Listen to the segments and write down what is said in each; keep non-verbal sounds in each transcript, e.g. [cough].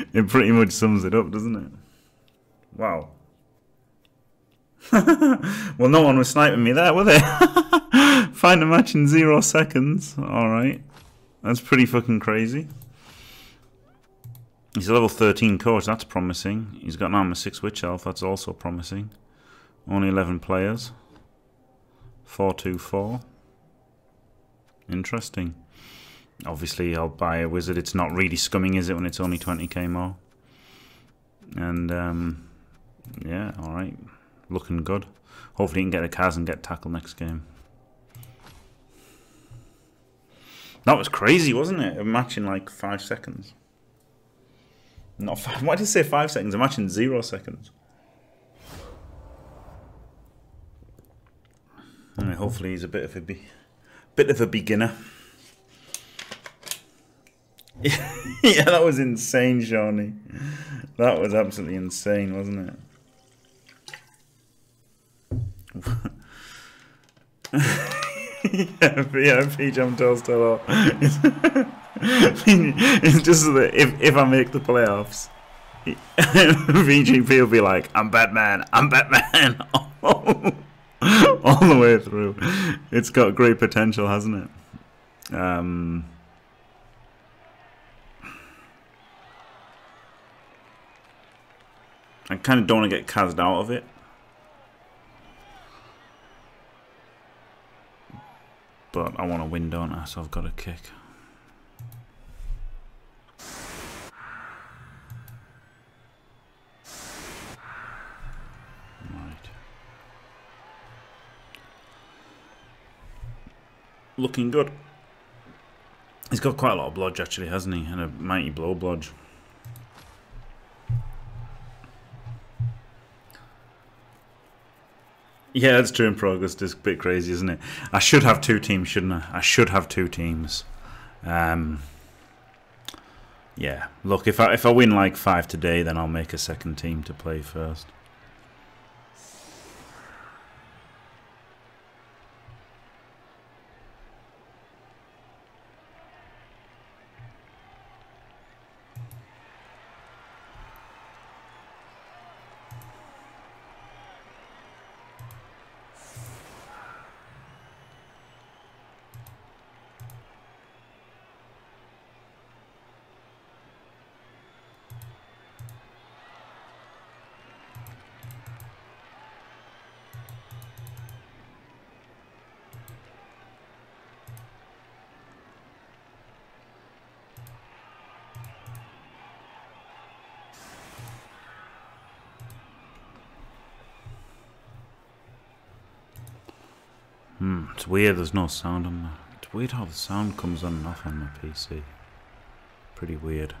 [laughs] it pretty much sums it up, doesn't it? Wow. [laughs] well, no one was sniping me there, were they? [laughs] Find a match in zero seconds. Alright. That's pretty fucking crazy. He's a level 13 coach, that's promising. He's got an armor 6 witch elf, that's also promising. Only 11 players. 424. Interesting. Obviously, I'll buy a wizard. It's not really scumming, is it, when it's only 20k more? And, um, yeah, alright. Looking good. Hopefully, he can get a cas and get tackle next game. That was crazy, wasn't it? A match in like five seconds. Not five. [laughs] Why did I say five seconds? A match in zero seconds. And hopefully he's a bit of a be bit of a beginner. [laughs] yeah, that was insane, Shawnee. That was absolutely insane, wasn't it? [laughs] yeah, yeah, P jump tells Tell It's [laughs] just that if if I make the playoffs, VGP will be like, "I'm Batman, I'm Batman," all the way through. It's got great potential, hasn't it? Um. I kind of don't want to get cast out of it. But I want to win, don't I? So I've got to kick. Looking good. He's got quite a lot of blodge actually, hasn't he? And a mighty blow blodge. Yeah, it's true in progress. It's a bit crazy, isn't it? I should have two teams, shouldn't I? I should have two teams. Um, yeah. Look, if I if I win like five today, then I'll make a second team to play first. Weird there's no sound on the... It's weird how the sound comes on and off on my PC. Pretty weird.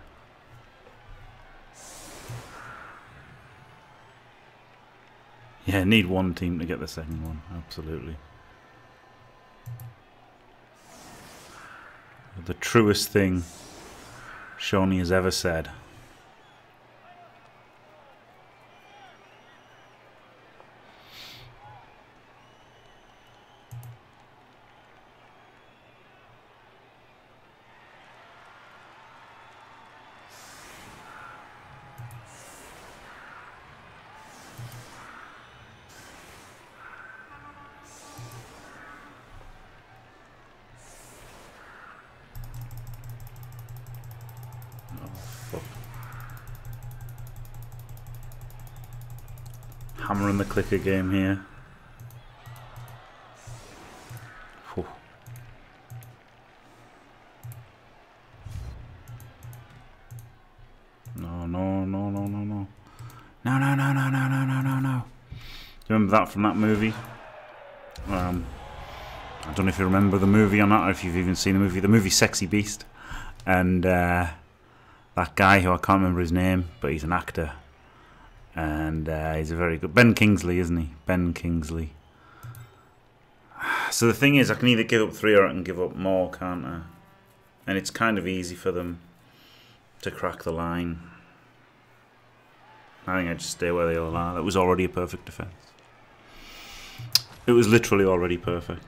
Yeah, need one team to get the second one, absolutely. The truest thing Shawnee has ever said. Clicker game here. Whew. No, no, no, no, no, no. No, no, no, no, no, no, no, no, no. Do you remember that from that movie? Um, I don't know if you remember the movie or not, or if you've even seen the movie. The movie Sexy Beast. And uh, that guy who I can't remember his name, but he's an actor and uh, he's a very good Ben Kingsley, isn't he? Ben Kingsley. So the thing is, I can either give up three or I can give up more, can't I? And it's kind of easy for them to crack the line. I think I just stay where they all are. That was already a perfect defense. It was literally already perfect.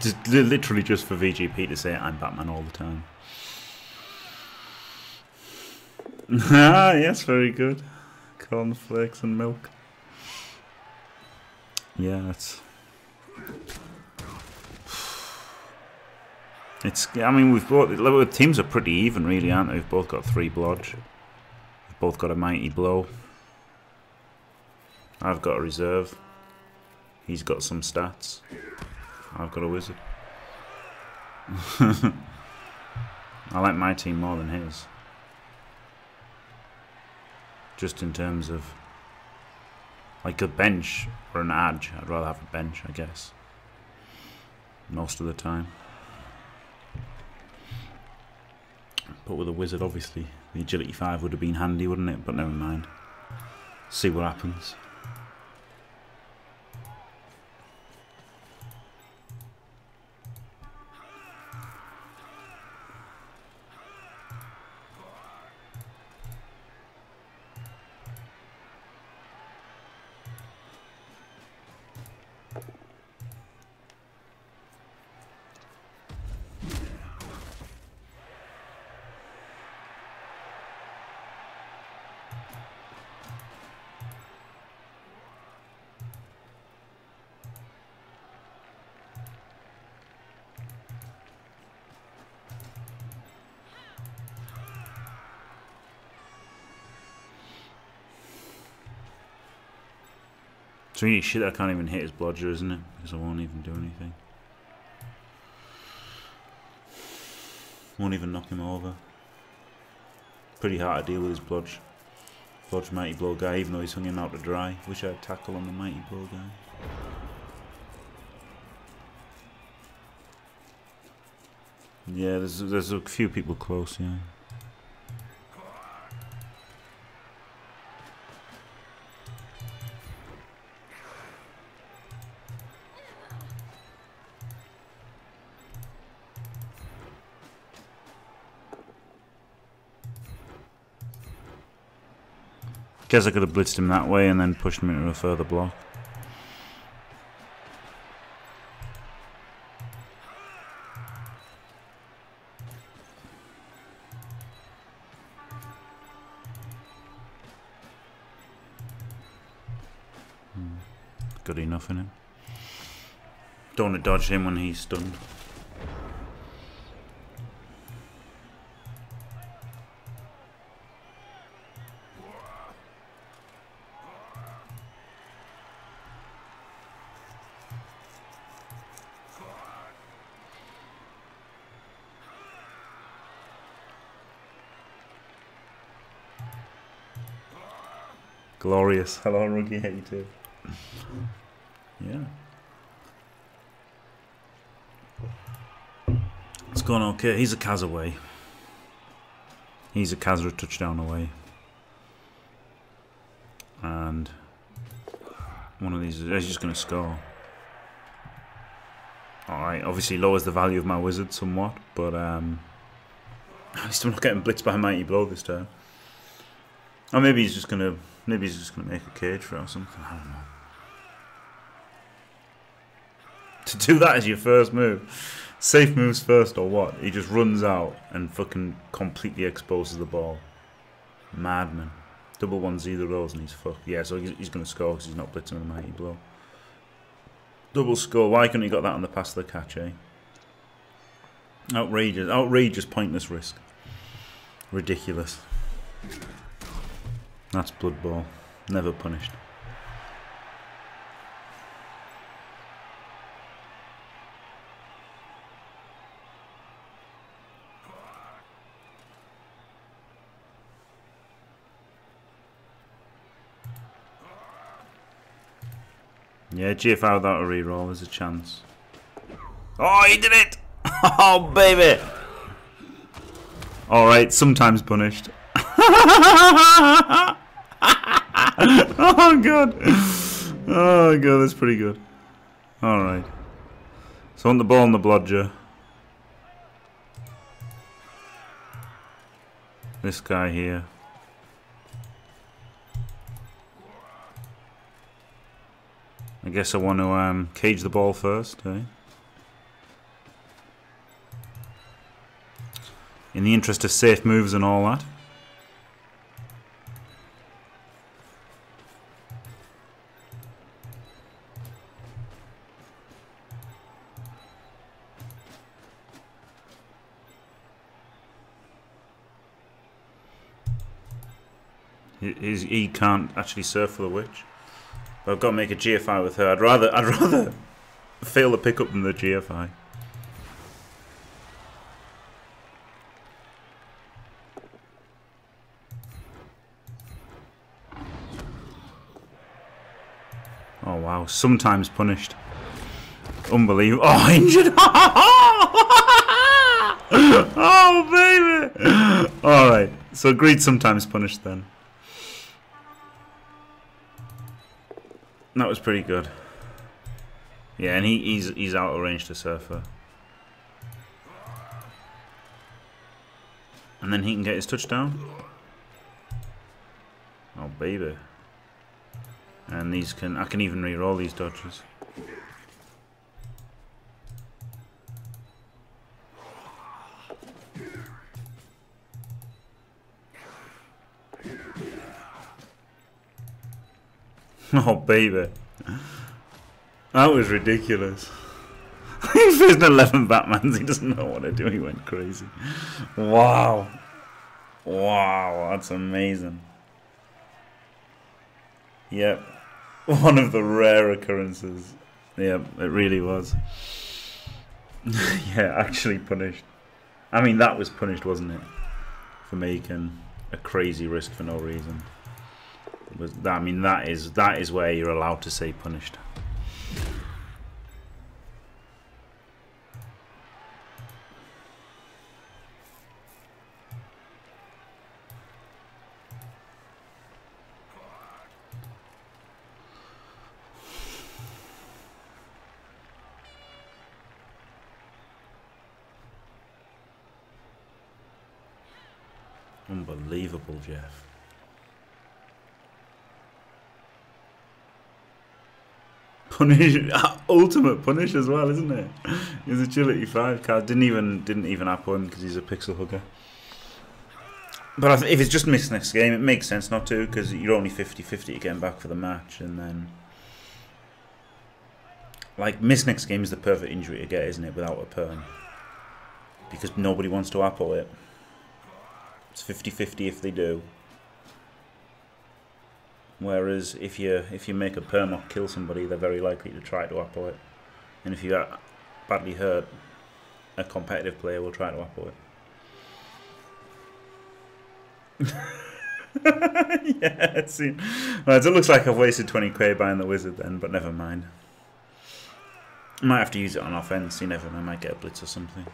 Just, literally just for VGP to say I'm Batman all the time. [laughs] ah, yes, very good. Cornflakes and milk. Yeah, that's. It's. I mean, we've both. The teams are pretty even, really, aren't they? We've both got three blodge. We've both got a mighty blow. I've got a reserve. He's got some stats. I've got a wizard. [laughs] I like my team more than his. Just in terms of like a bench or an edge. I'd rather have a bench, I guess. Most of the time. But with a wizard, obviously, the agility 5 would have been handy, wouldn't it? But never mind. See what happens. It's really shit I can't even hit his blodger, isn't it? Because I won't even do anything. Won't even knock him over. Pretty hard to deal with his blodge. Blodge mighty blow guy, even though he's hung him out to dry. Wish I had tackle on the mighty blow guy. Yeah, there's there's a few people close, yeah. Guess I could have blitzed him that way and then pushed him into a further block. Hmm. Good enough in him. Don't want to dodge him when he's stunned. Glorious. Hello, Rookie. How you too? Yeah. It's gone okay. He's a cas away. He's a Kazra touchdown away. And one of these is just going to score. Alright, obviously lowers the value of my wizard somewhat, but um, at least I'm not getting blitzed by a mighty blow this time. Or maybe he's just going to Maybe he's just going to make a cage for it or something. I don't know. [laughs] To do that as your first move. Safe moves first or what? He just runs out and fucking completely exposes the ball. Madman. Double ones either of those and he's fucked. Yeah, so he's, he's going to score because he's not blitzing a mighty blow. Double score. Why couldn't he got that on the pass of the catch, eh? Outrageous. Outrageous pointless risk. Ridiculous. That's Blood Bowl. Never punished. Yeah, GFR without a reroll, there's a chance. Oh, he did it! [laughs] Oh, baby! Alright, sometimes punished. [laughs] [laughs] oh god. Oh god, that's pretty good. Alright. So on the ball and the blodger. This guy here. I guess I want to um, cage the ball first, eh? In the interest of safe moves and all that. Can't actually surf for the witch. But I've got to make a GFI with her. I'd rather I'd rather [laughs] fail the pickup than the GFI. Oh wow, sometimes punished. Unbelievable. Oh, [laughs] injured! [laughs] oh, baby! Alright, so greed sometimes punished then. That was pretty good. Yeah, and he, he's he's out of range to Surfer. And then he can get his touchdown. Oh baby. And these can I can even re-roll these dodges. [laughs] Oh, baby. That was ridiculous. [laughs] He's facing 11 Batmans. He doesn't know what to do. He went crazy. Wow. Wow, that's amazing. Yep. [laughs] One of the rare occurrences. Yep, it really was. yeah, actually punished. I mean, that was punished, wasn't it? For making a crazy risk for no reason. Was I mean that is that is where you're allowed to say punished. Unbelievable, Jeff. Punish, [laughs] ultimate punish as well, isn't it? His agility five card didn't even didn't even happen him because he's a pixel hugger. But if it's just missed next game, it makes sense not to because you're only 50-50 getting back for the match, and then like miss next game is the perfect injury to get, isn't it? Without a perm, because nobody wants to apple it. It's 50-50 if they do. Whereas if you if you make a perma kill somebody, they're very likely to try to apple it. And if you are badly hurt, a competitive player will try to apple it. [laughs] yeah, seems. Well, it looks like I've wasted 20k buying the wizard then, but never mind. I might have to use it on offense. You never know. I might get a blitz or something.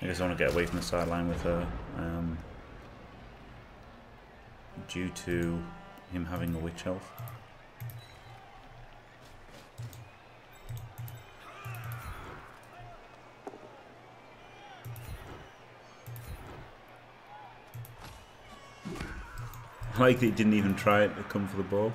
I just want to get away from the sideline with her um, due to him having a witch elf. [laughs] like he didn't even try it to come for the ball.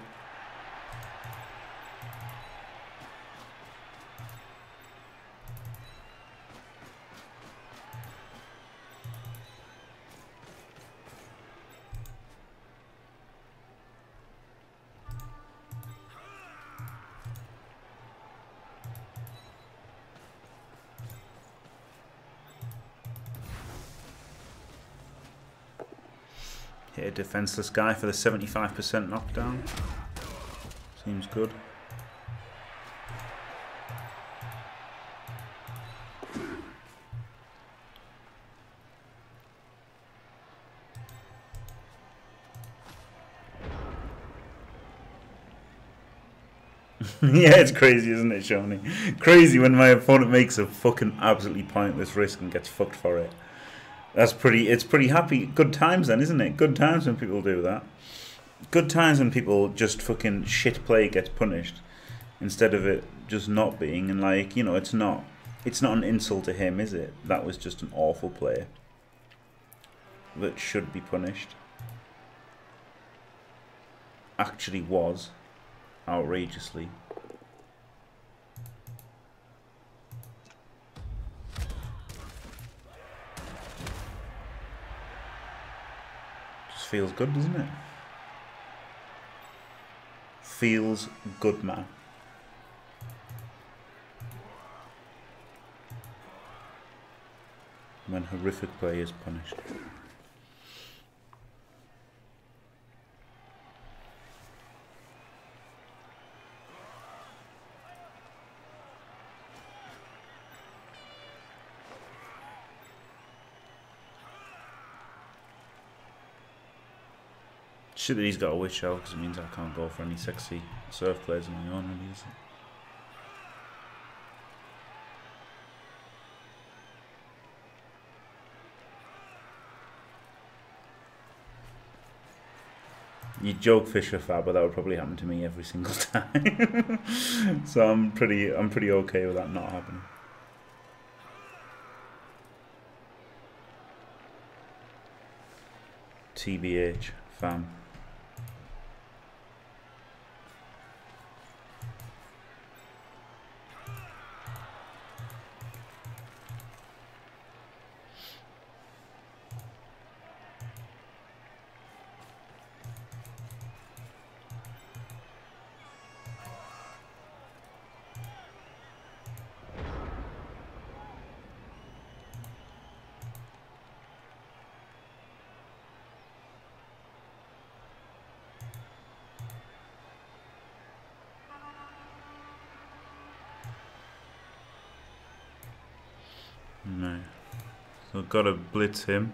Hit a defenseless guy for the 75% knockdown. Seems good. [laughs] yeah, it's crazy, isn't it, Shawnee? Crazy when my opponent makes a fucking absolutely pointless risk and gets fucked for it. That's pretty. It's pretty happy. Good times then, isn't it? Good times when people do that. Good times when people just fucking shit play gets punished, instead of it just not being. And like you know, it's not. It's not an insult to him, is it? That was just an awful play. That should be punished. actually was outrageously. Feels good, doesn't it? Feels good, man. When horrific play is punished. Shit that he's got a witch out because it means I can't go for any sexy surf plays on my own, it? You joke Fisher Fab, but that would probably happen to me every single [laughs] time. so I'm pretty, I'm pretty okay with that not happening. TBH, fam. Got to blitz him.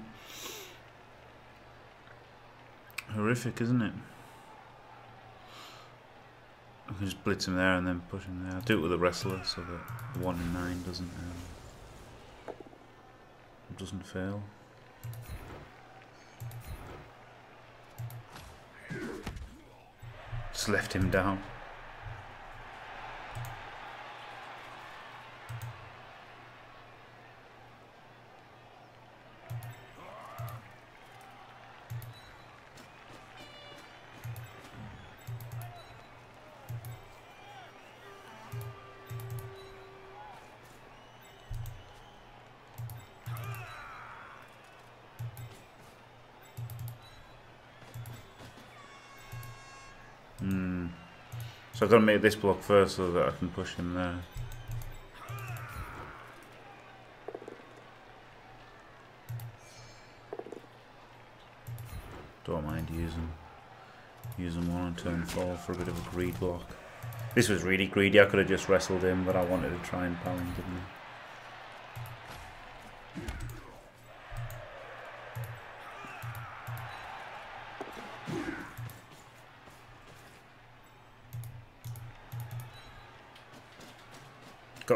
Horrific, isn't it? I can just blitz him there and then push him there. I'll do it with a wrestler so that one in nine doesn't um, doesn't fail. Just left him down. So I've got to make this block first so that I can push him there. Don't mind using using one on turn four for a bit of a greed block. This was really greedy. I could have just wrestled him, but I wanted to try and him, didn't I?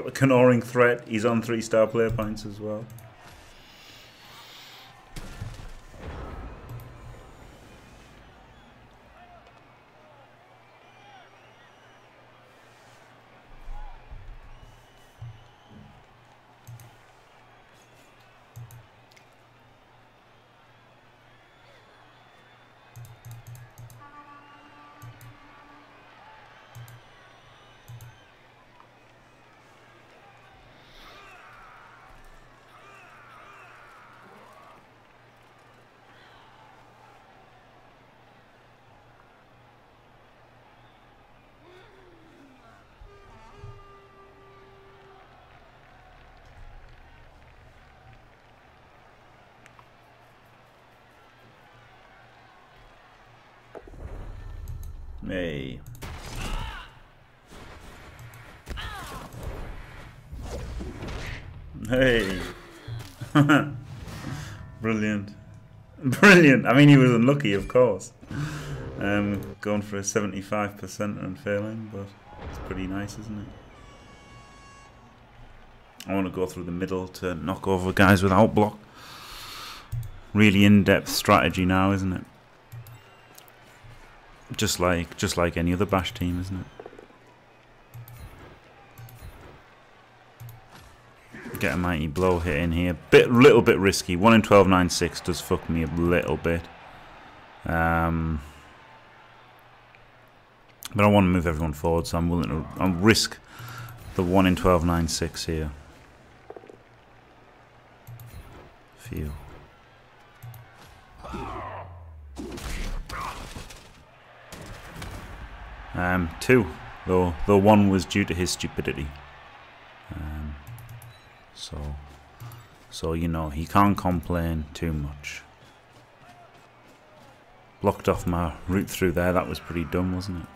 The Canoring threat. He's on three star player points as well. [laughs] Brilliant. Brilliant. I mean, he was unlucky, of course. Um, going for a 75% and failing, but it's pretty nice, isn't it? I want to go through the middle to knock over guys without block. Really in-depth strategy now, isn't it? Just like just like any other bash team, isn't it? Get a mighty blow hit in here. Bit little bit risky. One in twelve nine six does fuck me a little bit. Um But I want to move everyone forward, so I'm willing to I'll risk the 1 in 12.96 here. Feel. Um, two, though, though one was due to his stupidity. So, so you know, he can't complain too much. Blocked off my route through there, that was pretty dumb, wasn't it?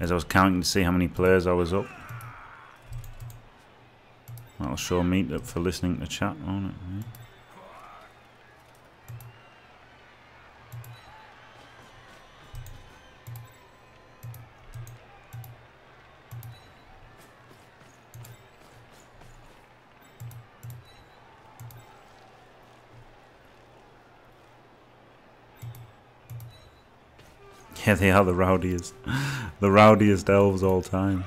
As I was counting to see how many players I was up. That'll show me for listening to chat, won't it? Yeah. They are the rowdiest. the rowdiest elves all time.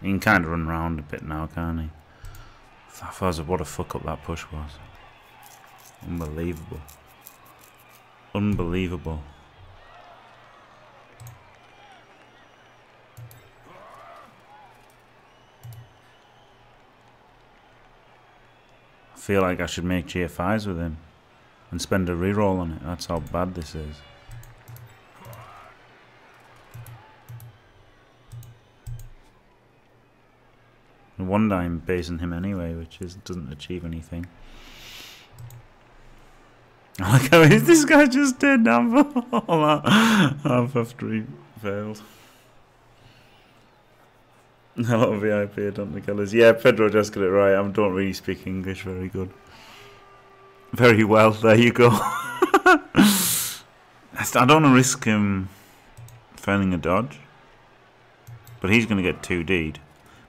He can kind of run around a bit now, can't he? That was what a fuck up that push was. Unbelievable. Unbelievable. Feel like I should make GFIs with him and spend a reroll on it. That's how bad this is. No wonder I'm basing him anyway, which is doesn't achieve anything. [laughs] Like how is this guy just now [laughs] half after he failed. [laughs] Hello VIP, don't the colours. Yeah, Pedro just got it right. I don't really speak English very good. Very well, there you go. [laughs] I don't want to risk him failing a dodge. But he's going to get 2D'd.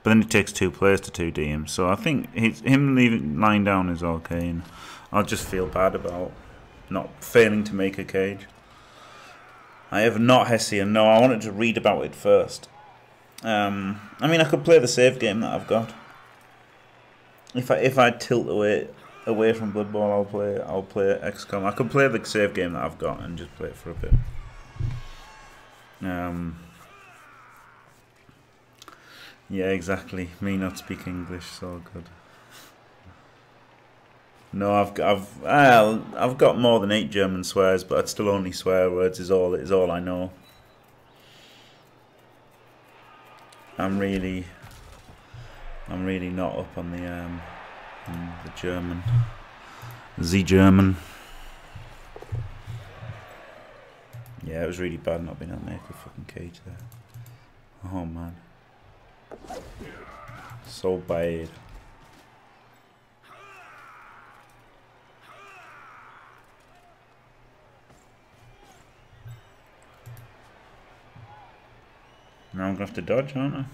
But then it takes two players to 2D him. So I think him leaving lying down is okay. And I'll just feel bad about not failing to make a cage. I have not Hessian. No, I wanted to read about it first. Um, I mean, I could play the save game that I've got. If I if I tilt away away from Blood Bowl, I'll play I'll play XCOM. I could play the save game that I've got and just play it for a bit. Um. Yeah, exactly. Me not speak English, so good. No, I've I've I've got more than eight German swears, but I'd still only swear words. Is all is all I know. I'm really, I'm really not up on the um, on the German, the German. Yeah, it was really bad not being able to make a fucking cage there. Oh man, so bad. Now I'm going to have to dodge, aren't I?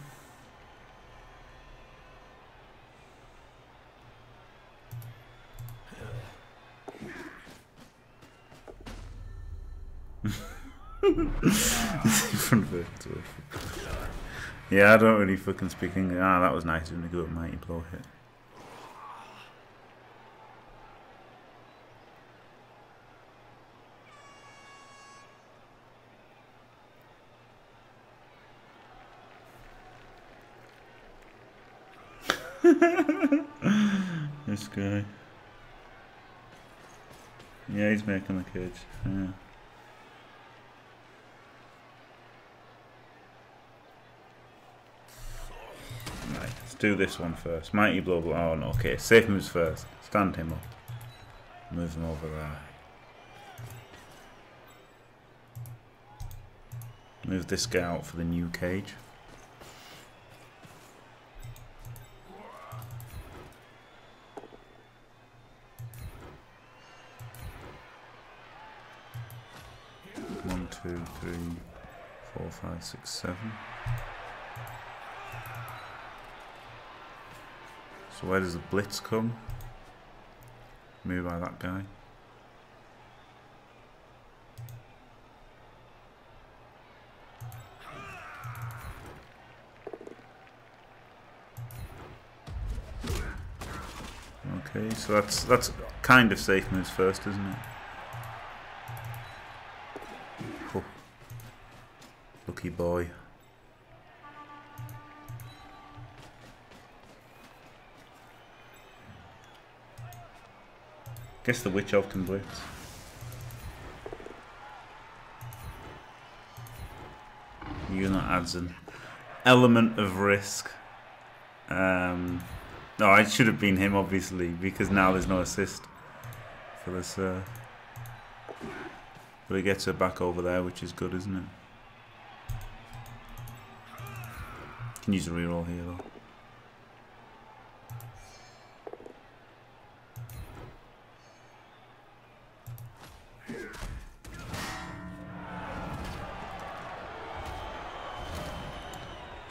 [laughs] yeah, I don't really fucking speak English. Ah, that was nice we go at mighty blow hit. this guy. Yeah, he's making the cage. Yeah. Right, let's do this one first. Mighty blow, blow. Oh no, okay. Safe moves first. Stand him up. Move him over there. Move this guy out for the new cage. six, seven. So where does the blitz come? Move by that guy. Okay, so that's that's kind of safe moves first, isn't it? Lucky boy. Guess the witch elf can blitz. Know adds an element of risk. Um, no, it should have been him, obviously, because now there's no assist for this. Uh, but it gets her back over there, which is good, isn't it? Can use a reroll here, though.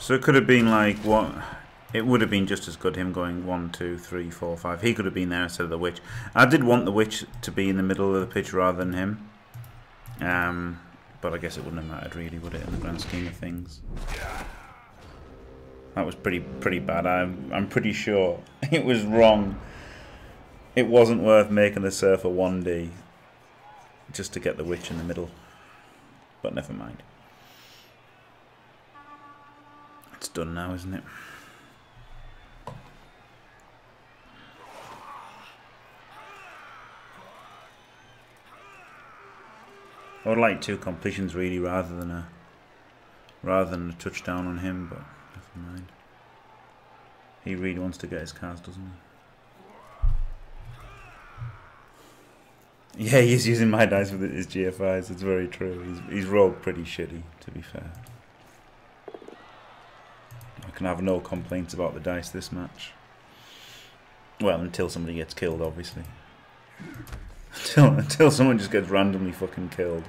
So it could have been like what it would have been just as good him going one, two, three, four, five. He could have been there instead of the witch. I did want the witch to be in the middle of the pitch rather than him. Um, but I guess it wouldn't have mattered really, would it, in the grand scheme of things? That was pretty pretty bad. I'm I'm pretty sure [laughs] it was wrong. It wasn't worth making the surfer 1D just to get the witch in the middle. But never mind. It's done now, isn't it? I would like two completions really rather than a rather than a touchdown on him, but mind. He really wants to get his cars, doesn't he? Yeah, he's using my dice with his GFIs, it's very true. He's, he's rolled pretty shitty, to be fair I can have no complaints about the dice this match. Well, until somebody gets killed, obviously. [laughs] until, until someone just gets randomly fucking killed.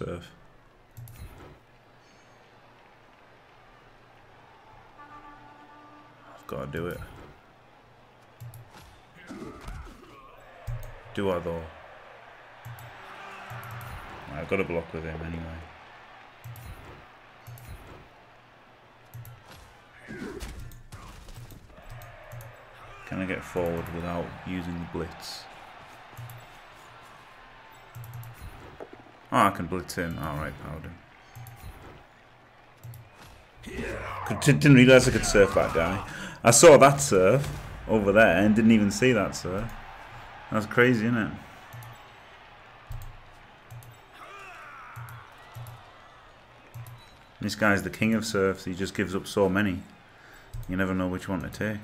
I've got to do it. Do I though? I've got to block with him anyway. Can I get forward without using the blitz? Oh, I can blitz in. Alright, ah, Powder. Didn't realise I could surf that guy. I saw that surf over there and didn't even see that surf. That's crazy, isn't it? This guy's the king of surfs. He just gives up so many. You never know which one to take.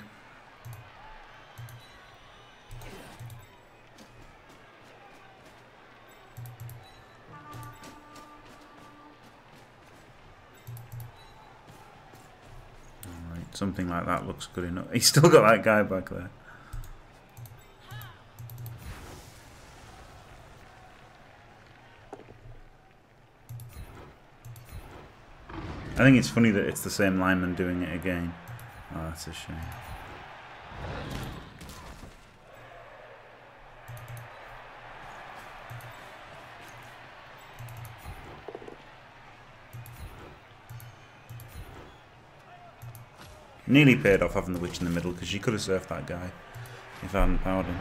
Something like that looks good enough. [laughs] He's still got that guy back there. I think it's funny that it's the same lineman doing it again. Oh, that's a shame. Nearly paid off having the witch in the middle because she could have surfed that guy if I hadn't powered him.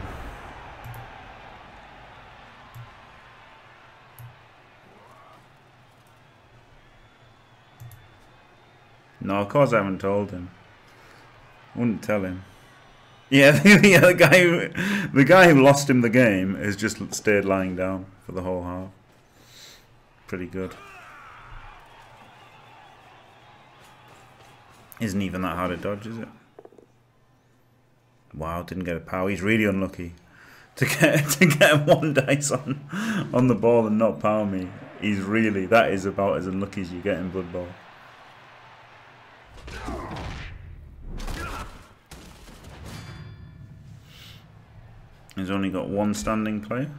No, of course I haven't told him. Wouldn't tell him. Yeah, [laughs] yeah, uh, the guy who, the guy who lost him the game has just stayed lying down for the whole half. Pretty good. Isn't even that hard to dodge, is it? Wow, didn't get a power. He's really unlucky to get [laughs] to get one dice on on the ball and not power me. He's really that is about as unlucky as you get in Blood Bowl. He's only got one standing player.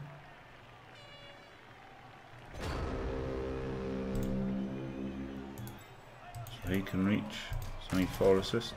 So he can reach. So only four assists.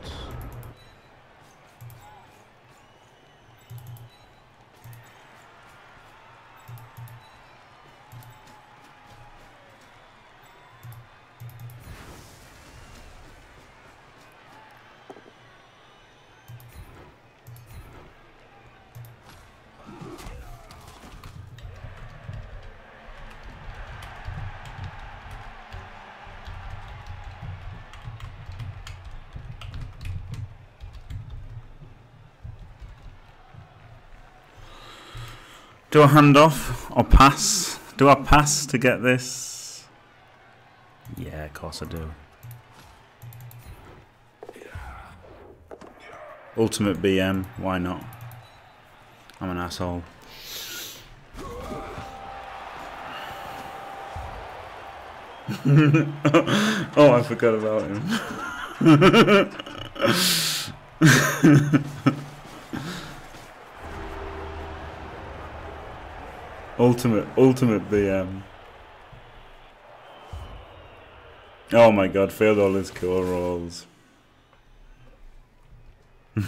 Do I hand off or pass? Do I pass to get this? Yeah, of course I do. Ultimate BM, why not? I'm an asshole. [laughs] oh, I forgot about him. [laughs] Ultimate, ultimate BM. Oh my god, failed all his core rolls. [laughs]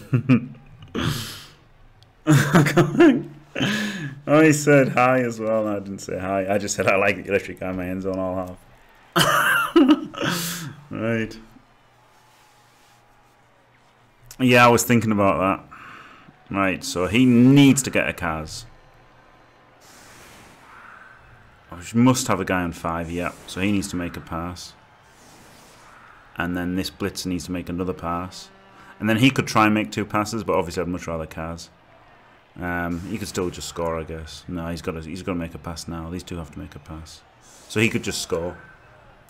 oh, he said hi as well. I didn't say hi. I just said I like the electric eye my hands on all half. [laughs] right. Yeah, I was thinking about that. Right, so he needs to get a cas. Must have a guy on five, yeah. So he needs to make a pass. And then this blitzer needs to make another pass. And then he could try and make two passes, but obviously I'd much rather cas. Um, he could still just score, I guess. No, he's got to, he's got to make a pass now. These two have to make a pass. So he could just score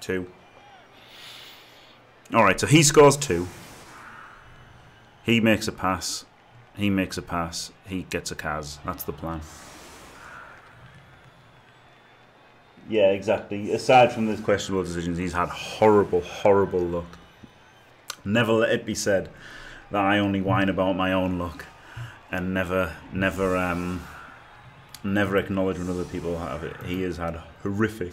two. Alright, so he scores two. He makes a pass. He makes a pass. He gets a cas. That's the plan. Yeah, exactly. Aside from the questionable decisions, he's had horrible, horrible luck. Never let it be said that I only whine about my own luck, and never, never, um, never acknowledge when other people have it. He has had horrific,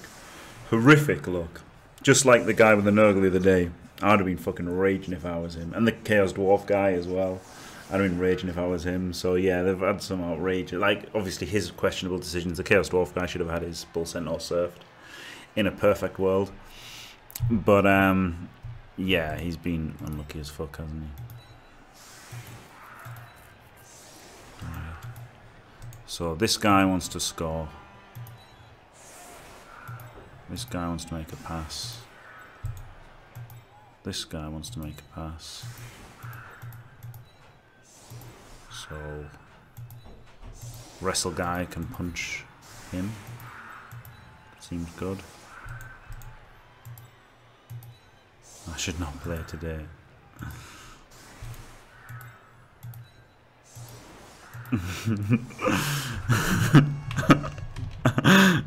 horrific luck. Just like the guy with the Nurgle the other day. I'd have been fucking raging if I was him, and the Chaos Dwarf guy as well. I'd been raging if I was him. So yeah, they've had some outrage. Like obviously his questionable decisions. The Chaos Dwarf guy should have had his Bull Centaur surfed in a perfect world. But um, yeah, he's been unlucky as fuck, hasn't he? So this guy wants to score. This guy wants to make a pass. This guy wants to make a pass. So wrestle guy can punch him. Seems good. I should not play today. [laughs]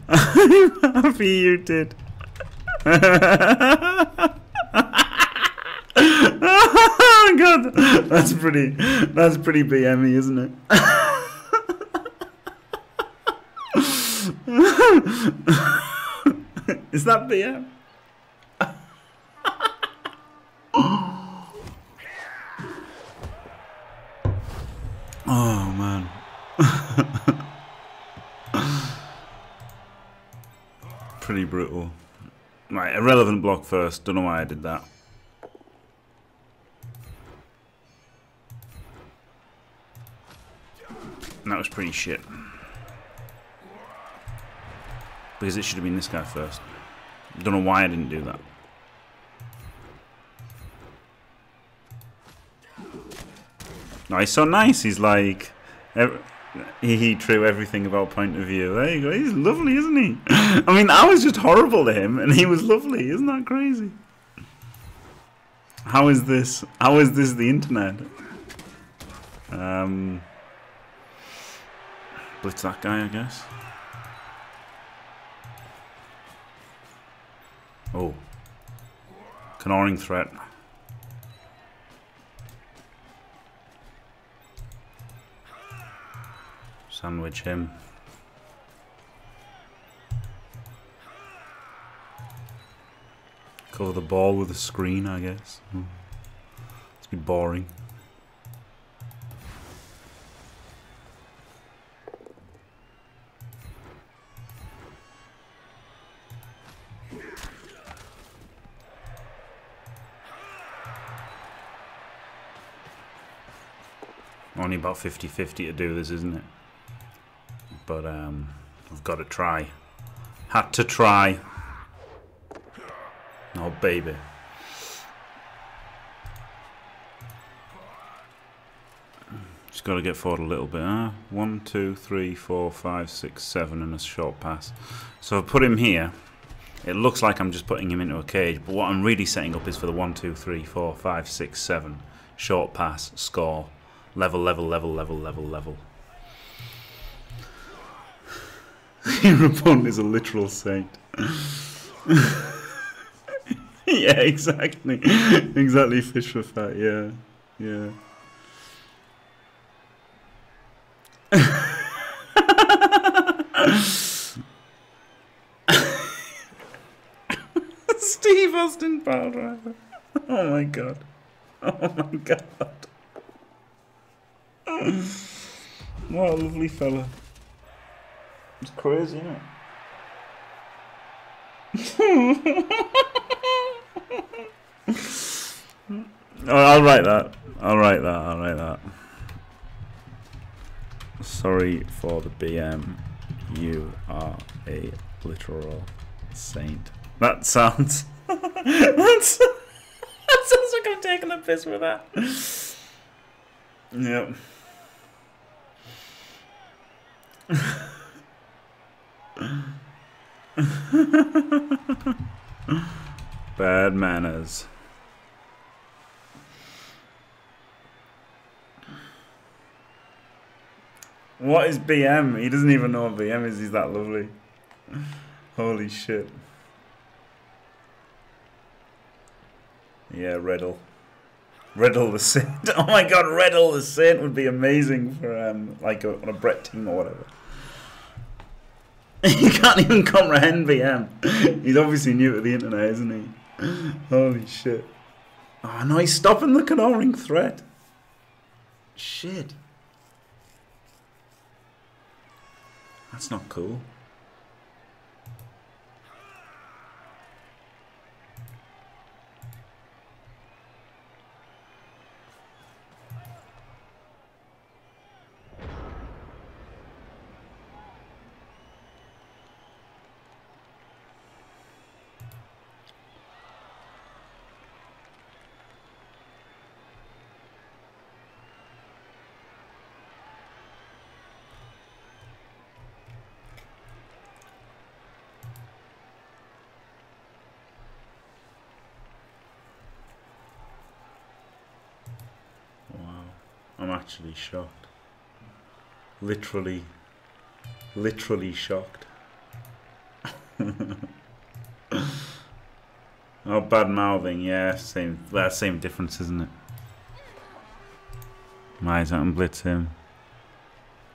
I'm happy you did. [laughs] oh god, [laughs] that's pretty. That's pretty BME, isn't it? [laughs] Is that BM? [laughs] oh man. pretty brutal. Right, irrelevant block first. Don't know why I did that. That was pretty shit. Because it should have been this guy first. Don't know why I didn't do that. No, he's so nice. He's like... He, he true everything about point of view. There you go. He's lovely, isn't he? [laughs] I mean, I was just horrible to him, and he was lovely. Isn't that crazy? How is this? How is this the internet? Um... Blitz that guy, I guess. Oh. Canoring threat. Sandwich him. Cover the ball with a screen, I guess. Hmm. It's be boring. Only about 50-50 to do this, isn't it? But um, I've got to try. Had to try. Oh, baby. Just got to get forward a little bit. Huh? One, two, three, four, five, six, seven, and a short pass. So I've put him here. It looks like I'm just putting him into a cage, but what I'm really setting up is for the one, two, three, four, five, six, seven, short pass, score, level, level, level, level, level, level. [laughs] Your opponent is a literal saint. [laughs] yeah, exactly. exactly, fish for fat, yeah. Yeah. [laughs] Steve Austin Power Driver. Oh my god. Oh my god. Mm. What a lovely fella. It's crazy, isn't it? [laughs] I'll write that. I'll write that. I'll write that. Sorry for the BM. You are a literal saint. That sounds. That's, [laughs] that sounds like I'm taking a piss with that. Yep. [laughs] Bad manners. What is BM? He doesn't even know what BM is. He's that lovely. Holy shit. Yeah, Riddle. Riddle the Saint. [laughs] Oh my god, Riddle the Saint would be amazing for um like a, on a Brett team or whatever. [laughs] he can't even comprehend BM. He's obviously new to the internet, isn't he? Holy shit. Oh no, he's stopping the canoring threat. Shit. That's not cool. I'm actually shocked. Literally, literally shocked. [laughs] oh, bad mouthing, yeah, same, that same difference, isn't it? Is that on blitz him?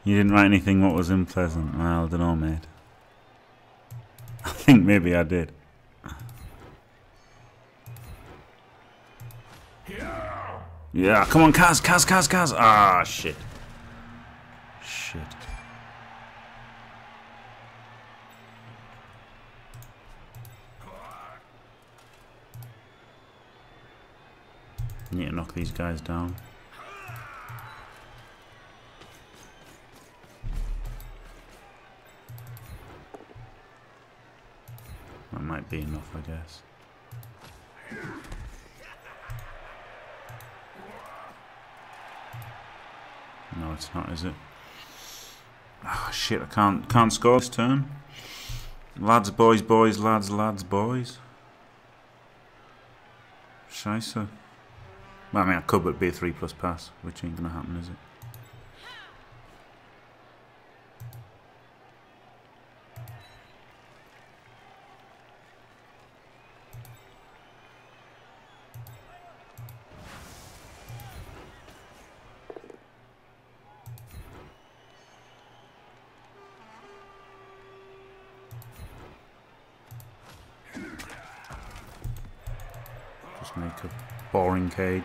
You didn't write anything what was unpleasant. Well, I don't know, mate. I think maybe I did. Yeah, come on, cas, cas, cas, cas. Ah, shit. Shit. Need to knock these guys down. That might be enough, I guess. It's not, is it? Oh, shit, I can't can't score this turn. Lads, boys, boys, lads, lads, boys. Scheisse. Well, I mean, I could, but be a 3 plus pass, which ain't going to happen, is it? Cage.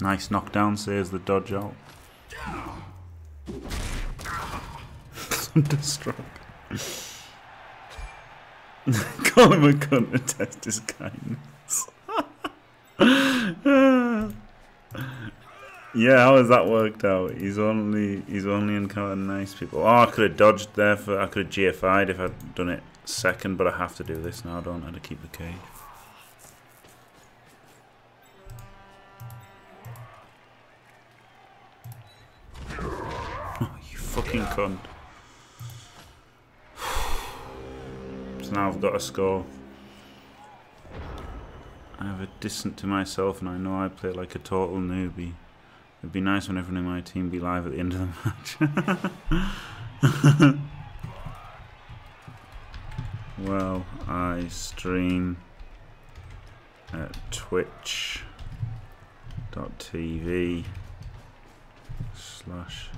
Nice knockdown, says the dodge out. Thunderstruck. Call him a cunt to test his kindness. [laughs] yeah, how has that worked out? He's only he's only encountered nice people. Oh, I could have dodged there for I could have GFI'd if I'd done it second, but I have to do this now, don't I, to keep the cage. [laughs] Oh, you fucking cunt. [sighs] So now I've got a score. I have a distant to myself and I know I play like a total newbie. It'd be nice when everyone in my team be live at the end of the match. [laughs] well, I stream at twitch.tv slash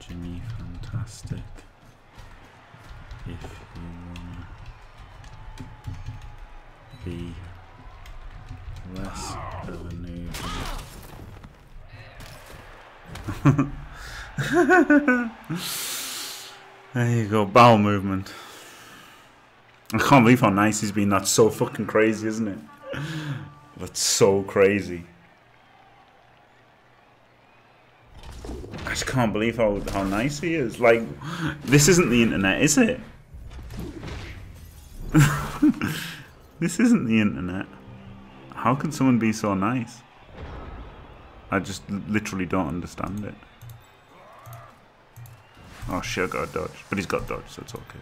Jimmy Fantastic if you wanna be less of a noob. [laughs] there you go, bowel movement. I can't believe how nice he's been. That's so fucking crazy, isn't it? That's so crazy. I just can't believe how, how nice he is. Like, this isn't the internet, is it? [laughs] this isn't the internet. How can someone be so nice? I just literally don't understand it. Oh shit, I got a dodge. But he's got dodge, so it's okay.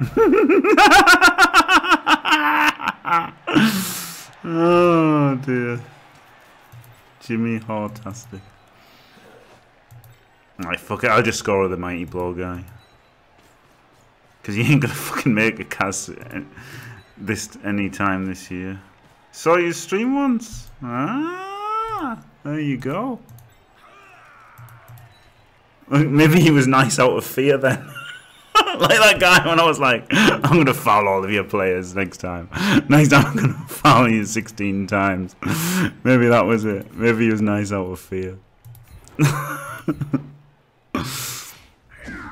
[laughs] oh dear. Jimmy Hortastic. Alright, fuck it, I'll just score with the mighty blow guy. Because you ain't gonna [laughs] fucking make a cast this any time this year. Saw you stream once? Ah, there you go. Maybe he was nice out of fear then. [laughs] like that guy when I was like, I'm gonna foul all of your players next time. [laughs] Next time I'm gonna foul you 16 times. Maybe that was it. Maybe he was nice out of fear.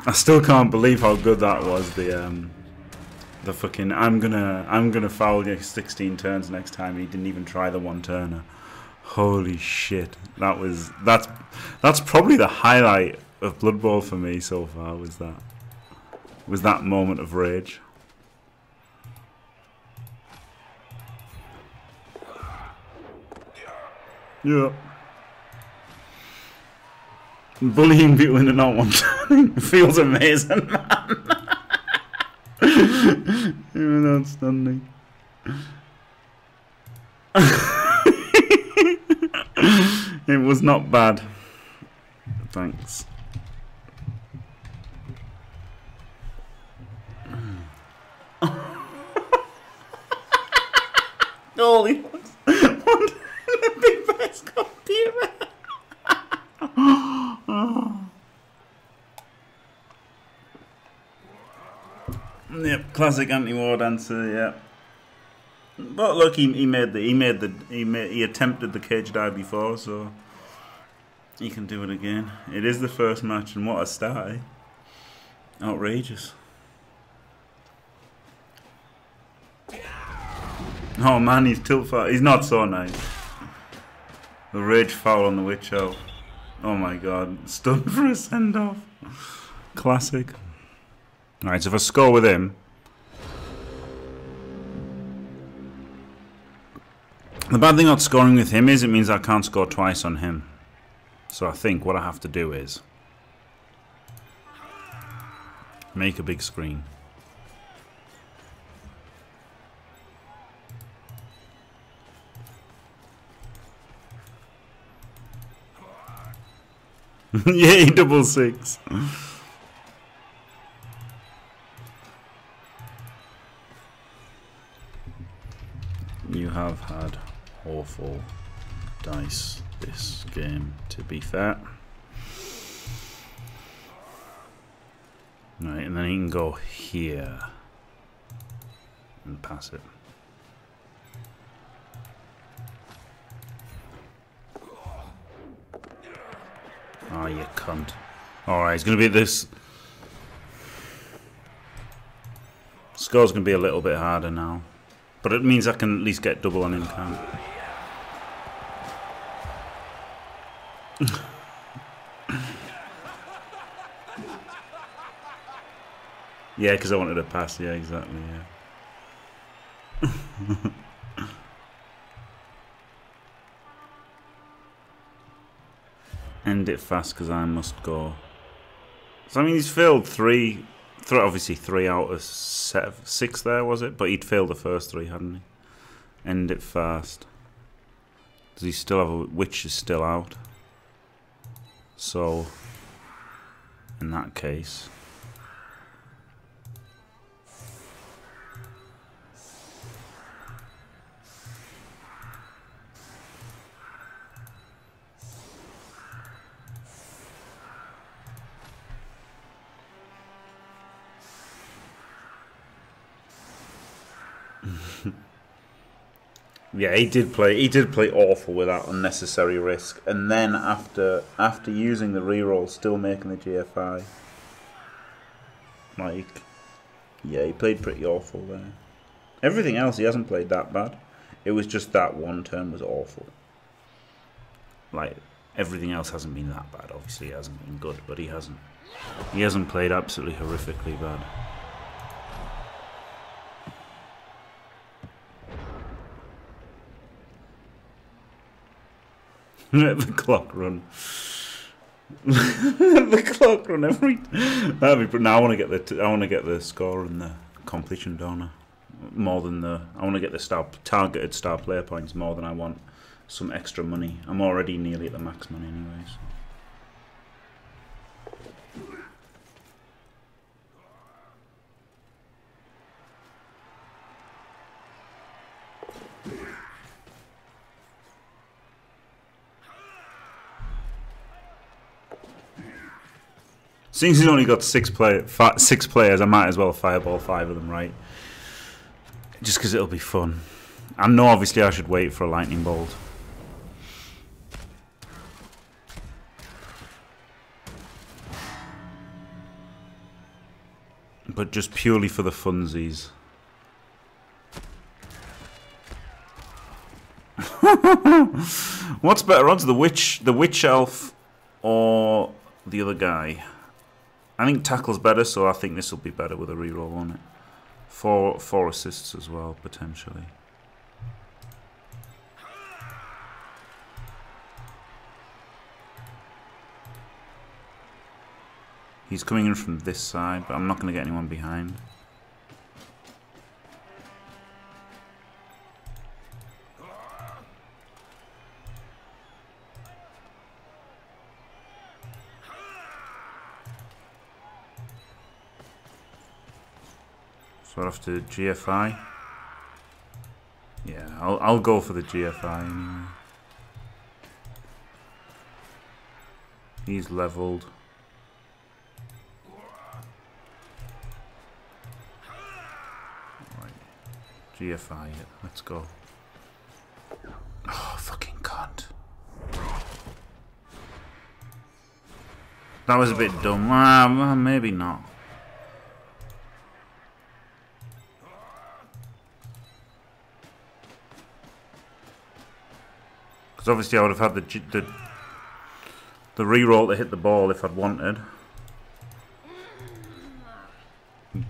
I still can't believe how good that was. The um, the fucking I'm gonna I'm gonna foul you 16 turns next time. He didn't even try the one turner. Holy shit! That was that's that's probably the highlight of Blood Bowl for me so far. Was that was that moment of rage. Yeah. Bullying people into not wanting feels amazing, man. [laughs] Even outstanding. [laughs] it was not bad. Thanks. [laughs] Holy the big bass got Yep, classic anti-war dancer. Yeah, but look, he, he made the he made the he made he attempted the cage dive before, so he can do it again. It is the first match, and what a start! Eh? Outrageous. Oh man, he's tilt foul. He's not so nice. The rage foul on the witch elf. Oh my god. Stunned for a send off. Classic. Alright, so if I score with him. The bad thing about scoring with him is it means I can't score twice on him. So I think what I have to do is make a big screen. [laughs] Yay, double six. You have had awful dice this game, to be fair. Right, and then he can go here and pass it. Oh, you cunt. Alright, it's going to be this... Score's going to be a little bit harder now. But it means I can at least get double on him, [laughs] Yeah, because I wanted to pass. Yeah, exactly. Yeah. [laughs] End it fast because I must go. So I mean, he's failed three, th obviously three out of seven, six there was it? But he'd failed the first three, hadn't he? End it fast. Does he still have a witch is still out? So, in that case. Yeah, he did play. He did play awful with that unnecessary risk, and then after after using the reroll, still making the GFI. Like, yeah, he played pretty awful there. Everything else, he hasn't played that bad. It was just that one turn was awful. Like everything else hasn't been that bad. Obviously, he hasn't been good, but he hasn't. He hasn't played absolutely horrifically bad. [laughs] Let the clock run. [laughs] the clock run every. That'd be. Now I want to get the. I want to get the score and the completion donor more than the. I want to get the star targeted star player points more than I want some extra money. I'm already nearly at the max money, anyways. Since he's only got six play six players, I might as well fireball five of them, right? Just because it'll be fun. I know, obviously, I should wait for a lightning bolt. But just purely for the funsies. [laughs] What's better odds, the witch, the witch elf, or the other guy? I think tackle's better, so I think this will be better with a reroll on it. Four, four assists as well, potentially. He's coming in from this side, but I'm not going to get anyone behind. So off to GFI. Yeah, I'll, I'll go for the GFI anyway. He's leveled. Right. GFI, let's go. Oh, fucking cunt. That was a bit dumb. Uh, maybe not. Because obviously I would have had the the the re-roll to hit the ball if I'd wanted.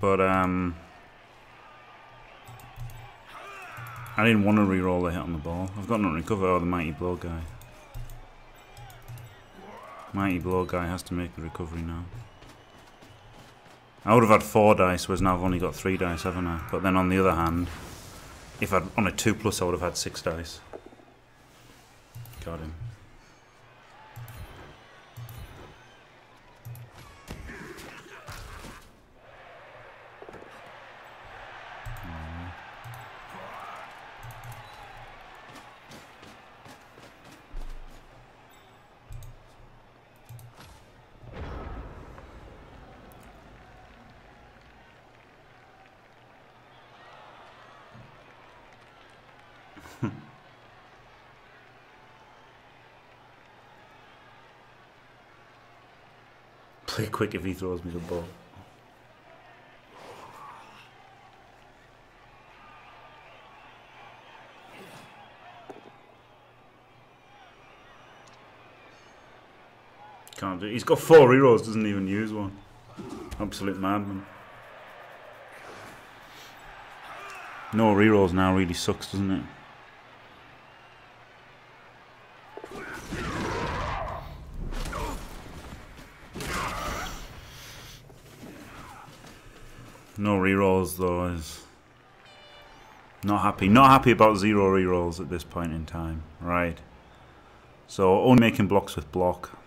But um, I didn't want to re-roll the hit on the ball. I've got nothing recover. Oh, the mighty blow guy. Mighty blow guy has to make the recovery now. I would have had four dice, whereas now I've only got three dice, haven't I? But then on the other hand, if I'd on a two plus, I would have had six dice. Got quick if he throws me the ball. Can't do it. He's got four heroes, doesn't even use one. Absolute madman. No rerolls now really sucks, doesn't it? No though is not happy. Not happy about zero rerolls at this point in time. Right. So only making blocks with block.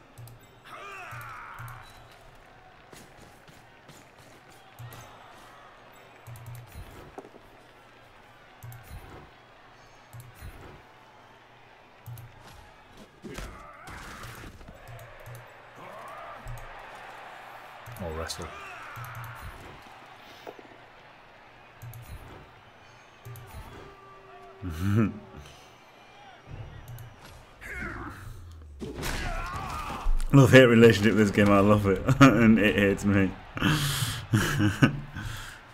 Love hate relationship with this game. I love it, [laughs] and it hates me. [laughs] I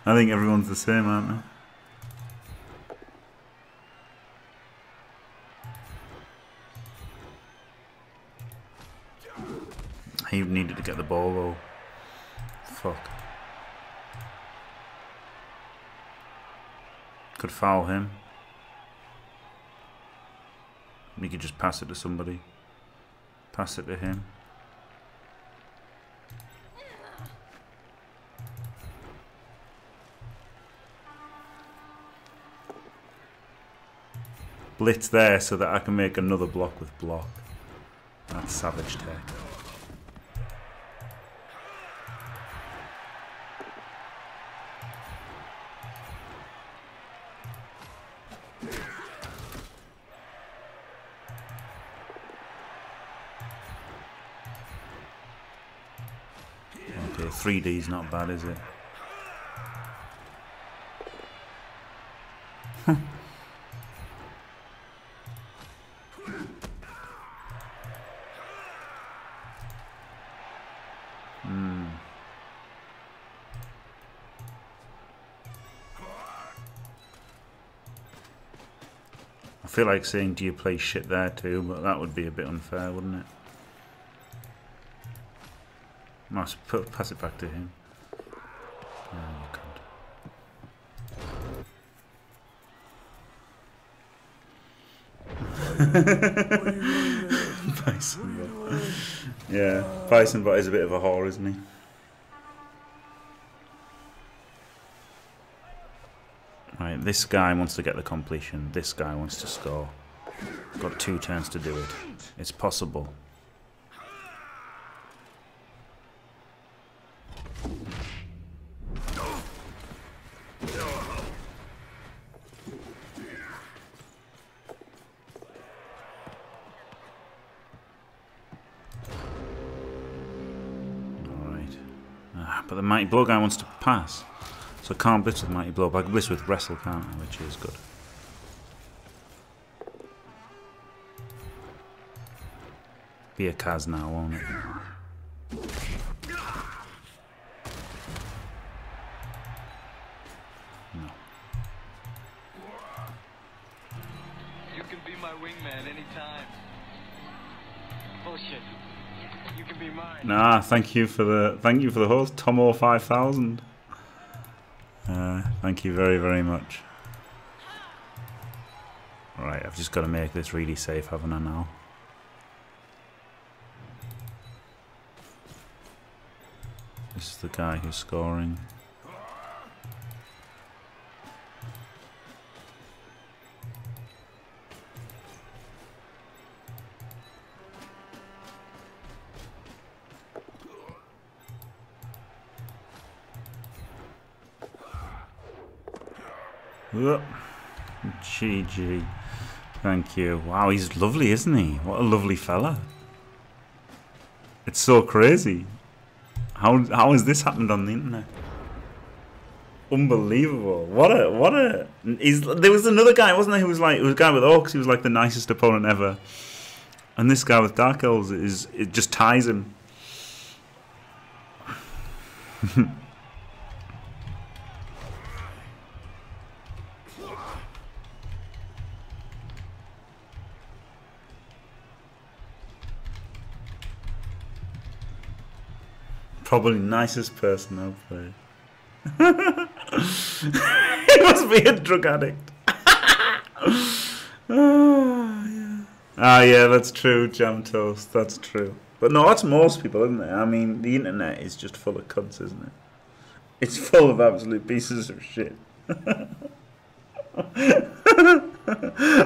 think everyone's the same, aren't they? He needed to get the ball though. Fuck. Could foul him. We could just pass it to somebody. Pass it to him. Blitz there so that I can make another block with block. That's savage tech. Okay, 3D's not bad, is it? [laughs] feel like saying, do you play shit there too, but that would be a bit unfair, wouldn't it? Must put, pass it back to him. [laughs] Bison bot. Yeah, Bison bot is a bit of a whore, isn't he? This guy wants to get the completion. This guy wants to score. Got two turns to do it. It's possible. Alright. Ah, but the Mighty Blow guy wants to pass. So I can't blitz with Mighty Blow, but I can blitz with Wrestle, can't I? Which is good. Be a cas now, won't it? No. You can be my wingman anytime. Bullshit. You can be mine. Nah, thank you for the thank you for the host, Tomo five thousand. Thank you very very much. Right, I've just got to make this really safe, haven't I now? This is the guy who's scoring. GG. Thank you. Wow, he's lovely, isn't he? What a lovely fella. It's so crazy. How how has this happened on the internet? unbelievable. What a what a. He's there was another guy, wasn't there? Who was like it was a guy with orcs. He was like the nicest opponent ever. And this guy with dark elves is it just ties him. [laughs] Probably nicest person I've played. [laughs] he must be a drug addict. oh, [laughs] yeah. Ah, yeah, that's true, Jam Toast. That's true. But no, that's most people, isn't it? I mean, the internet is just full of cunts, isn't it? It's full of absolute pieces of shit. [laughs]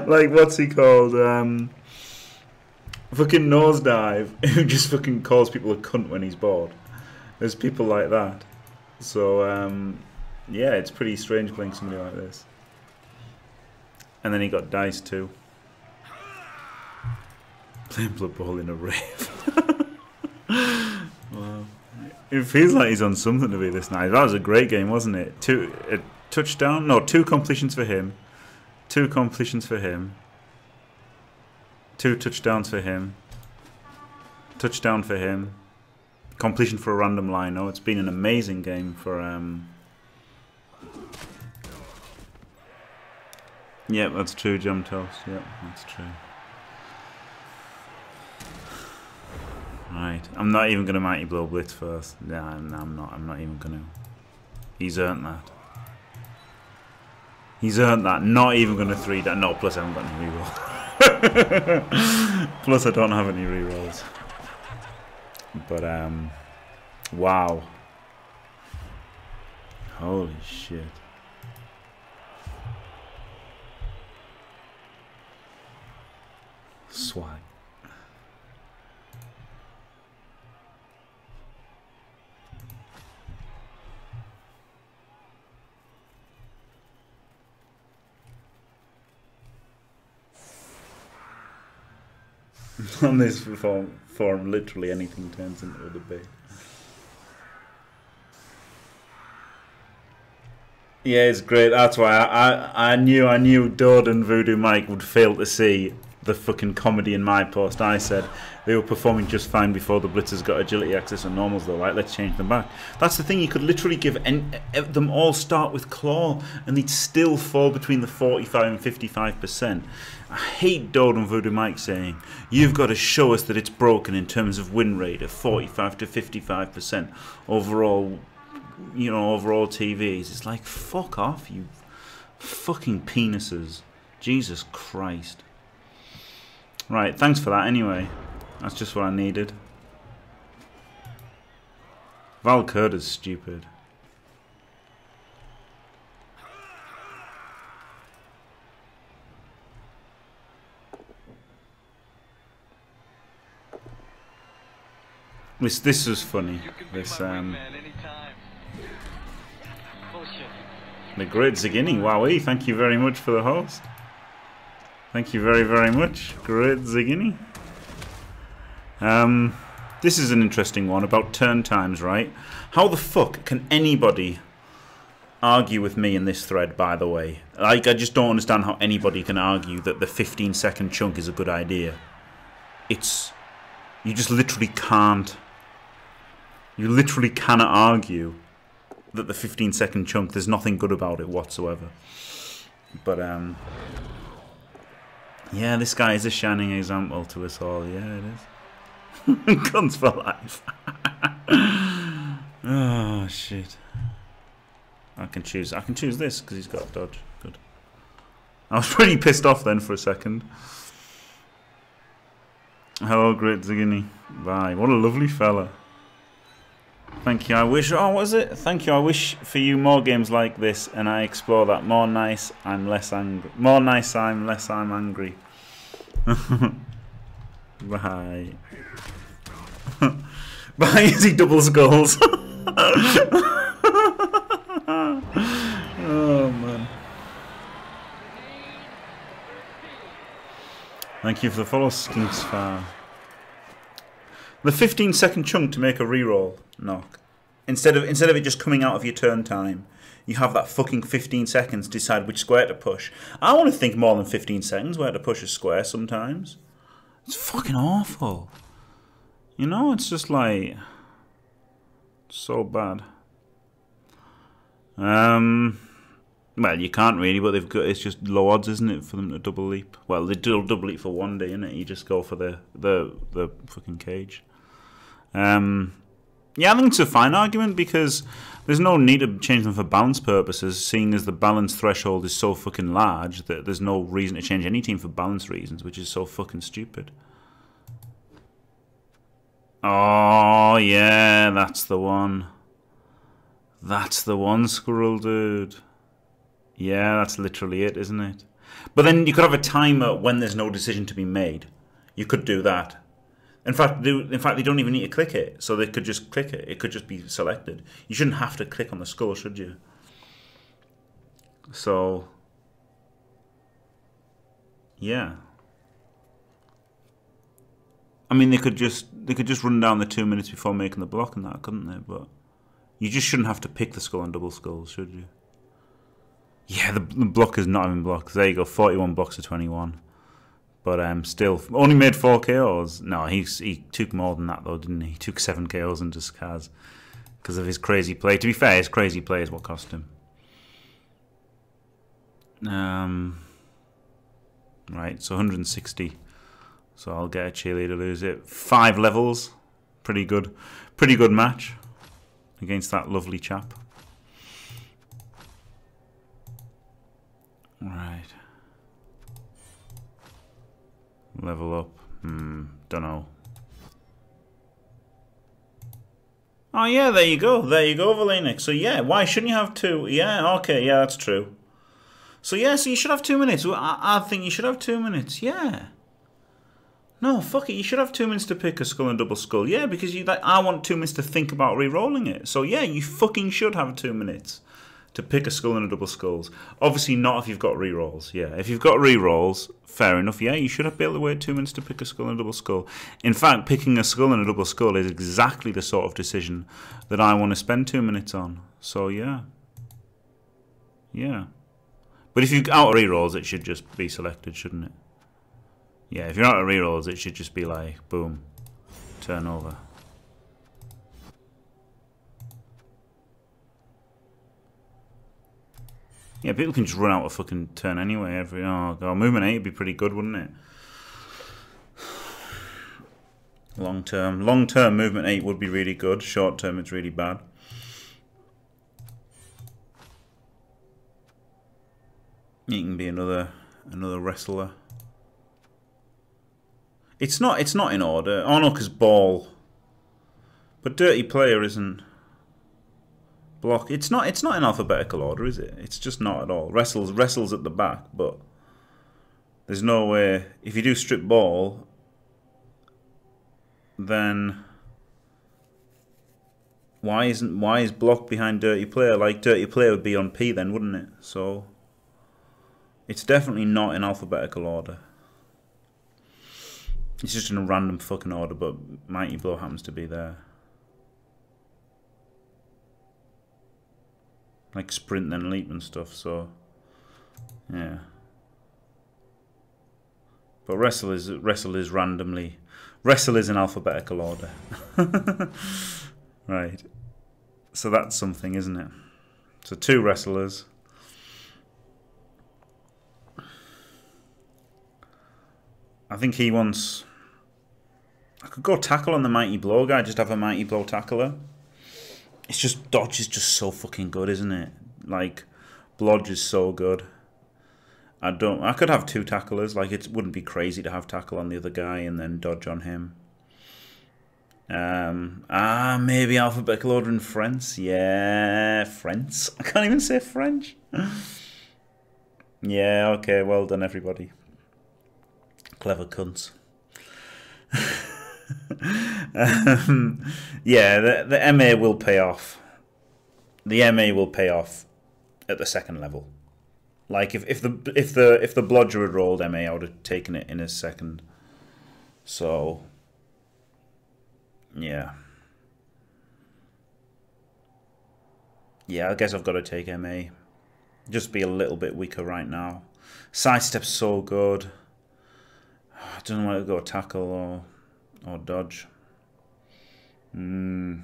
like, what's he called? Um, fucking Nosedive, who just fucking calls people a cunt when he's bored. There's people like that. So, um, yeah, it's pretty strange playing somebody like this. And then he got dice too. [laughs] Playing Blood Bowl in a rave. [laughs] wow. It feels like he's on something to be this night. That was a great game, wasn't it? Two a touchdown, no, two completions for him, two completions for him, two touchdowns for him, touchdown for him, completion for a random line. No, it's been an amazing game for. Um... Yeah, that's true, Jump Toast. Yeah, that's true. Right, I'm not even going to Mighty Blow Blitz first. Yeah, I'm, I'm not. I'm not even going to. He's earned that. He's earned that. Not even going to three that. No, plus I haven't got any rerolls. [laughs] plus I don't have any rerolls. But um, wow. Holy shit. Swag. On this forum, forum, literally anything turns into a debate. Yeah, it's great. That's why I, I, I knew I knew Dord and Voodoo Mike would fail to see the fucking comedy in my post. I said they were performing just fine before the Blitzers got agility access and normals though. Like, let's change them back. That's the thing. You could literally give en- them all start with claw, and they'd still fall between the 45 and 55 percent. I hate and Voodoo Mike saying you've got to show us that it's broken in terms of win rate of 45 to 55 percent overall. You know, overall TVs. It's like fuck off, you fucking penises. Jesus Christ. Right, thanks for that anyway. That's just what I needed. Val is stupid. This this was funny. This um the great Zagini. Wowee, thank you very much for the host. Thank you very very much. Great Zagini. Um this is an interesting one about turn times, right? How the fuck can anybody argue with me in this thread, by the way? Like, I just don't understand how anybody can argue that the 15 second chunk is a good idea. It's. You just literally can't. You literally cannot argue that the 15 second chunk, there's nothing good about it whatsoever. But, um. Yeah, this guy is a shining example to us all. Yeah, it is. [laughs] Guns for life. oh, [laughs] shit. I can choose. I can choose this because he's got dodge. Good. I was [laughs] pretty pissed off then for a second. Hello, Great Zagini. Bye. What a lovely fella. Thank you. I wish. Oh, what is it? Thank you. I wish for you more games like this, and I explore that. More nice. I'm less angry. More nice. I'm less. I'm angry. [laughs] Bye. [laughs] Bye. Easy double skulls. [laughs] oh man. Thank you for the follow, Skinks Skinksfar. The 15 second chunk to make a reroll knock. Instead of instead of it just coming out of your turn time, you have that fucking 15 seconds to decide which square to push. I want to think more than 15 seconds where to push a square sometimes. It's fucking awful. You know, it's just like so bad. Um, well, you can't really, but they've got it's just low odds, isn't it, for them to double leap? Well, they do double leap for one day, isn't it? You just go for the the the fucking cage. Um, yeah, I think it's a fine argument because there's no need to change them for balance purposes, seeing as the balance threshold is so fucking large that there's no reason to change any team for balance reasons, which is so fucking stupid. Oh, yeah, that's the one. That's the one, Squirrel Dude. Yeah, that's literally it, isn't it? But then you could have a timer when there's no decision to be made. You could do that. In fact, they, in fact, they don't even need to click it, so they could just click it. It could just be selected. You shouldn't have to click on the skull, should you? So, yeah. I mean, they could just they could just run down the two minutes before making the block and that, couldn't they? But you just shouldn't have to pick the skull on double skulls, should you? Yeah, the, the block is not even blocked. There you go, forty-one blocks to twenty-one. But um, still, only made four KOs. No, he's, he took more than that though, didn't he? He took seven KOs and just because of his crazy play. To be fair, his crazy play is what cost him. Um, right, so 160. So I'll get a cheerleader to lose it. Five levels, pretty good, pretty good match against that lovely chap. Right. Level up. Hmm, don't know. Oh yeah, there you go. There you go, Valenik. So yeah, why shouldn't you have two? Yeah, okay, yeah, that's true. So yeah, so you should have two minutes. I, I think you should have two minutes. Yeah. No, fuck it. You should have two minutes to pick a skull and double skull. Yeah, because you like I want two minutes to think about re-rolling it. So yeah, you fucking should have two minutes to pick a skull and a double skulls. Obviously not if you've got re-rolls. Yeah, if you've got re-rolls, fair enough. Yeah, you should have been able to wait two minutes to pick a skull and a double skull. In fact, picking a skull and a double skull is exactly the sort of decision that I want to spend two minutes on. So yeah, yeah. But if you're out of re-rolls, it should just be selected, shouldn't it? Yeah, if you're out of re-rolls, it should just be like, boom, turn over. Yeah, people can just run out a fucking turn anyway. Every oh god, movement eight would be pretty good, wouldn't it? Long term, long term movement eight would be really good. Short term, it's really bad. He can be another another wrestler. It's not. It's not in order. Oh ball. But dirty player isn't block. It's not. It's not in alphabetical order, is it? It's just not at all. Wrestles. Wrestles at the back, but there's no way. If you do strip ball, then why isn't why is block behind dirty player? Like dirty player would be on P then, wouldn't it? So it's definitely not in alphabetical order. It's just in a random fucking order, but Mighty Blow happens to be there. Like sprint then leap and stuff. So yeah. But wrestle is wrestle is randomly wrestle is in alphabetical order. [laughs] right. So that's something, isn't it? So two wrestlers. I think he wants. I could go tackle on the mighty blow guy. Just have a mighty blow tackler it's just dodge is just so fucking good, isn't it? Like blodge is so good. I don't. I could have two tacklers. Like it wouldn't be crazy to have tackle on the other guy and then dodge on him. Um. Ah, maybe alphabetical order in French. Yeah, French. [laughs] I can't even say French. [laughs] yeah. Okay. Well done, everybody. Clever cunts. [laughs] um, yeah, the, the MA will pay off. The MA will pay off at the second level. Like if, if the if the if the blodger had rolled MA, I would have taken it in a second. So yeah. yeah, I guess I've got to take MA. Just be a little bit weaker right now. Sidestep's so good. I don't know whether to go tackle or or dodge. Mm,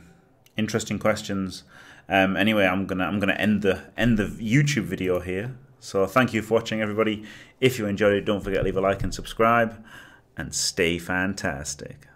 interesting questions. Um, anyway, I'm gonna I'm gonna end the end the YouTube video here. So thank you for watching, everybody. If you enjoyed it, don't forget to leave a like and subscribe, and stay fantastic.